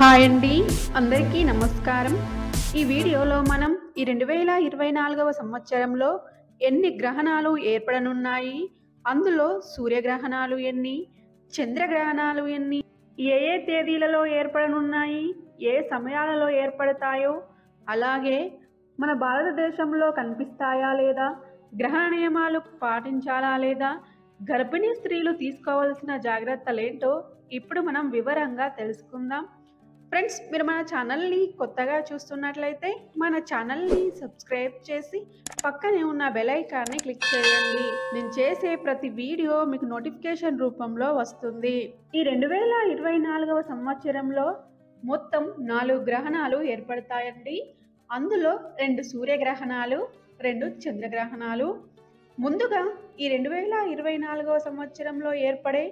Hi అండి. అందరికీ నమస్కారం. ఈ వీడియోలో మనం ఈ రెండు వేల ఇరవై నాలుగవ సంవత్సరంలో ఎన్ని గ్రహణాలు ఏర్పడనున్నాయి అందులో సూర్యగ్రహణాలు ఎన్ని చంద్రగ్రహణాలు ఎన్ని ఏ ఏ తేదీలలో ఏర్పడనున్నాయి ఏ సమయాలలో ఏర్పడతాయో అలాగే మన భారతదేశంలో కనిపిస్తాయా లేదా గ్రహణ నియమాలు పాటించాలా లేదా గర్భిణీ స్త్రీలు తీసుకోవాల్సిన జాగ్రత్తలేంటో ఇప్పుడు మనం వివరంగా తెలుసుకుందాం. ఫ్రెండ్స్ మీరు మన ఛానల్ని కొత్తగా చూస్తున్నట్లయితే మన ఛానల్ని సబ్స్క్రైబ్ చేసి పక్కనే ఉన్న బెల్ ఐకాన్ని క్లిక్ చేయండి. నేను చేసే ప్రతి వీడియో మీకు నోటిఫికేషన్ రూపంలో వస్తుంది. ఈ రెండు వేల ఇరవై నాలుగవ సంవత్సరంలో మొత్తం నాలుగు గ్రహణాలు ఏర్పడతాయండి. అందులో రెండు సూర్యగ్రహణాలు రెండు చంద్రగ్రహణాలు. ముందుగా ఈ రెండు వేల ఇరవై నాలుగవ సంవత్సరంలో ఏర్పడే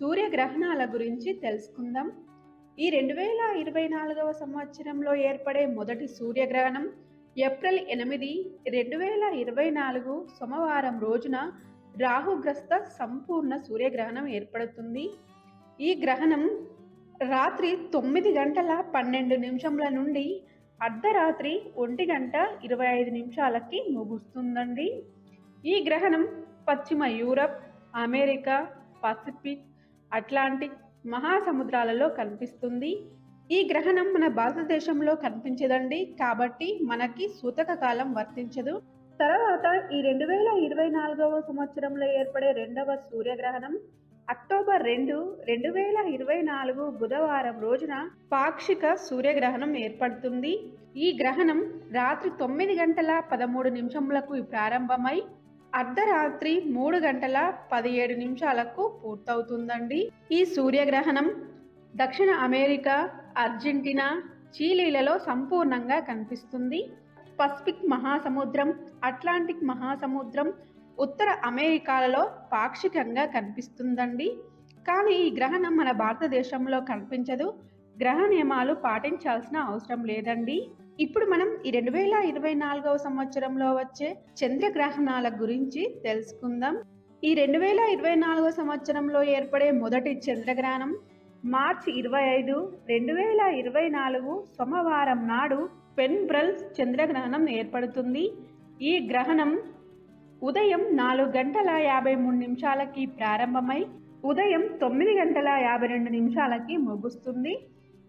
సూర్యగ్రహణాల గురించి తెలుసుకుందాం. ఈ రెండు వేల ఇరవై నాలుగవ సంవత్సరంలో ఏర్పడే మొదటి సూర్యగ్రహణం ఏప్రిల్ ఎనిమిది రెండు వేల ఇరవై నాలుగు సోమవారం రోజున రాహుగ్రస్త సంపూర్ణ సూర్యగ్రహణం ఏర్పడుతుంది. ఈ గ్రహణం రాత్రి తొమ్మిది గంటల పన్నెండు నిమిషంల నుండి అర్ధరాత్రి ఒంటి గంట ఇరవై ఐదు నిమిషాలకి ముగుస్తుందండి. ఈ గ్రహణం పశ్చిమ యూరప్ అమెరికా పసిఫిక్ అట్లాంటిక్ మహాసముద్రాలలో కనిపిస్తుంది. ఈ గ్రహణం మన భారతదేశంలో కనిపించదండి. కాబట్టి మనకి సూతక కాలం వర్తించదు. తర్వాత ఈ రెండు వేల ఇరవై నాలుగవ సంవత్సరంలో ఏర్పడే రెండవ సూర్యగ్రహణం అక్టోబర్ రెండు రెండు వేల ఇరవై నాలుగు బుధవారం రోజున పాక్షిక సూర్యగ్రహణం ఏర్పడుతుంది. ఈ గ్రహణం రాత్రి తొమ్మిది గంటల పదమూడు నిమిషములకు ప్రారంభమై అర్ధరాత్రి మూడు గంటల పదిహేడు నిమిషాలకు పూర్తవుతుందండి. ఈ సూర్యగ్రహణం దక్షిణ అమెరికా అర్జెంటీనా చీలీలలో సంపూర్ణంగా కనిపిస్తుంది. పసిఫిక్ మహాసముద్రం అట్లాంటిక్ మహాసముద్రం ఉత్తర అమెరికాలలో పాక్షికంగా కనిపిస్తుందండి. కానీ ఈ గ్రహణం మన భారతదేశంలో కనిపించదు. గ్రహ నియమాలు పాటించాల్సిన అవసరం లేదండి. ఇప్పుడు మనం ఈ రెండు వేల ఇరవై నాలుగవ సంవత్సరంలో వచ్చే చంద్రగ్రహణాల గురించి తెలుసుకుందాం. ఈ రెండు వేల ఇరవై నాలుగవ సంవత్సరంలో ఏర్పడే మొదటి చంద్రగ్రహణం మార్చి ఇరవై ఐదు రెండు వేల ఇరవై నాలుగు సోమవారం నాడు పెన్బ్రల్స్ చంద్రగ్రహణం ఏర్పడుతుంది. ఈ గ్రహణం ఉదయం నాలుగు గంటల యాభై మూడు నిమిషాలకి ప్రారంభమై ఉదయం తొమ్మిది గంటల యాభై రెండు నిమిషాలకి ముగుస్తుంది.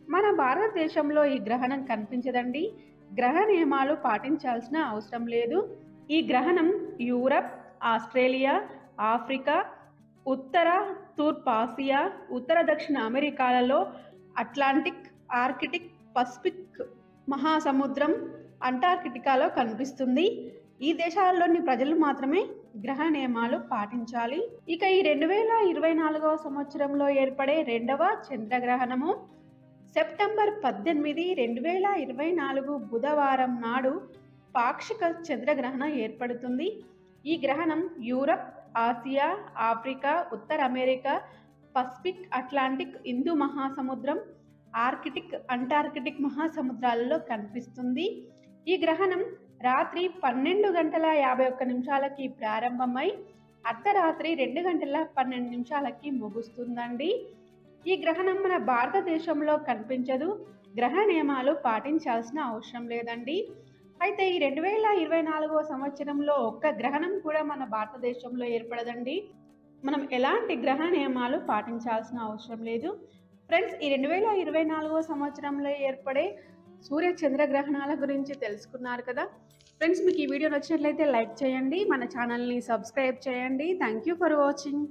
మన భారతదేశంలో ఈ గ్రహణం కనిపించదండి. గ్రహ నియమాలు పాటించాల్సిన అవసరం లేదు. ఈ గ్రహణం యూరప్ ఆస్ట్రేలియా ఆఫ్రికా ఉత్తర తూర్పు ఆసియా ఉత్తర దక్షిణ అమెరికాలలో అట్లాంటిక్ ఆర్కిటిక్ పసిఫిక్ మహాసముద్రం అంటార్కిటికాలో కనిపిస్తుంది. ఈ దేశాలలోని ప్రజలు మాత్రమే గ్రహ నియమాలు పాటించాలి. ఇక ఈ రెండు వేల ఇరవై నాలుగవ సంవత్సరంలో ఏర్పడే రెండవ చంద్రగ్రహణము సెప్టెంబర్ పద్దెనిమిది రెండు వేల ఇరవై నాలుగు బుధవారం నాడు పాక్షిక చంద్రగ్రహణం ఏర్పడుతుంది. ఈ గ్రహణం యూరప్ ఆసియా ఆఫ్రికా ఉత్తర అమెరికా పసిఫిక్ అట్లాంటిక్ హిందూ మహాసముద్రం ఆర్కిటిక్ అంటార్కిటిక్ మహాసముద్రాలలో కనిపిస్తుంది. ఈ గ్రహణం రాత్రి పన్నెండు గంటల యాభై ఒక్క నిమిషాలకి ప్రారంభమై అర్ధరాత్రి రెండు గంటల పన్నెండు నిమిషాలకి ముగుస్తుందండి. ఈ గ్రహణం మన భారతదేశంలో కనిపించదు. గ్రహ నియమాలు పాటించాల్సిన అవసరం లేదండి. అయితే ఈ రెండు వేల ఇరవై నాలుగవ సంవత్సరంలో ఒక్క గ్రహణం కూడా మన భారతదేశంలో ఏర్పడదండి. మనం ఎలాంటి గ్రహ నియమాలు పాటించాల్సిన అవసరం లేదు. ఫ్రెండ్స్ ఈ రెండు వేల ఇరవై నాలుగవ సంవత్సరంలో ఏర్పడే సూర్య చంద్ర గ్రహణాల గురించి తెలుసుకున్నారు కదా. ఫ్రెండ్స్ మీకు ఈ వీడియో నచ్చినట్లయితే లైక్ చేయండి. మన ఛానల్ని సబ్స్క్రైబ్ చేయండి. Thank you for watching.